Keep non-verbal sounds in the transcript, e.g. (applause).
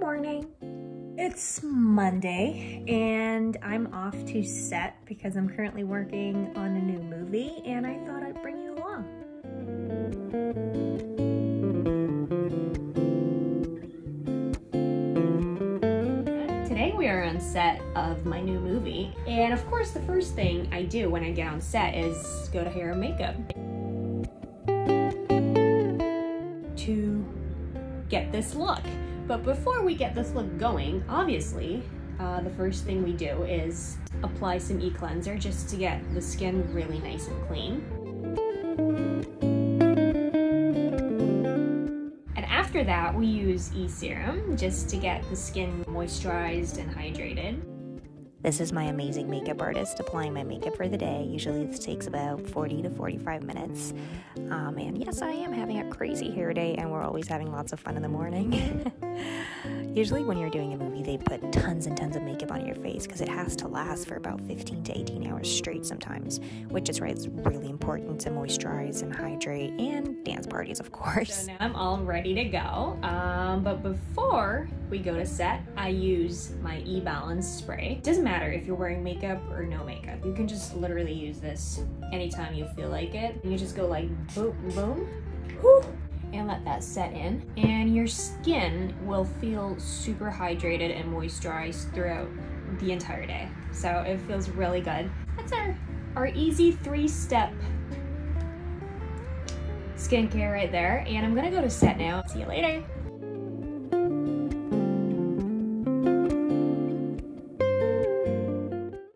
morning. It's Monday and I'm off to set because I'm currently working on a new movie and I thought I'd bring you along. Today we are on set of my new movie and of course the first thing I do when I get on set is go to hair and makeup. To get this look. But before we get this look going, obviously, uh, the first thing we do is apply some e-cleanser just to get the skin really nice and clean. And after that, we use e-serum just to get the skin moisturized and hydrated. This is my amazing makeup artist applying my makeup for the day. Usually this takes about 40 to 45 minutes. Um, and yes, I am having a crazy hair day and we're always having lots of fun in the morning. (laughs) Usually when you're doing a movie, they put tons and tons of makeup on your face because it has to last for about 15 to 18 hours straight sometimes, which is why it's really important to moisturize and hydrate and dance parties, of course. So now I'm all ready to go. Um, but before we go to set, I use my E-Balance spray. It doesn't matter if you're wearing makeup or no makeup. You can just literally use this anytime you feel like it. You just go like boom, boom, whew, and let that set in. And your skin will feel super hydrated and moisturized throughout the entire day. So it feels really good. That's our, our easy three-step skincare right there. And I'm gonna go to set now. See you later.